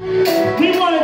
We want